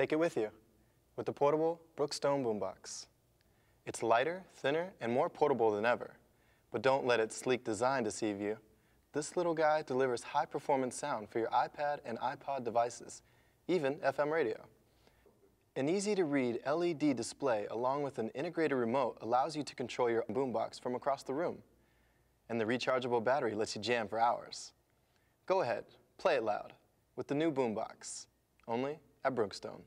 Take it with you with the portable Brookstone boombox. It's lighter, thinner, and more portable than ever. But don't let its sleek design deceive you. This little guy delivers high-performance sound for your iPad and iPod devices, even FM radio. An easy-to-read LED display along with an integrated remote allows you to control your boombox from across the room. And the rechargeable battery lets you jam for hours. Go ahead, play it loud with the new boombox, only at Brookstone.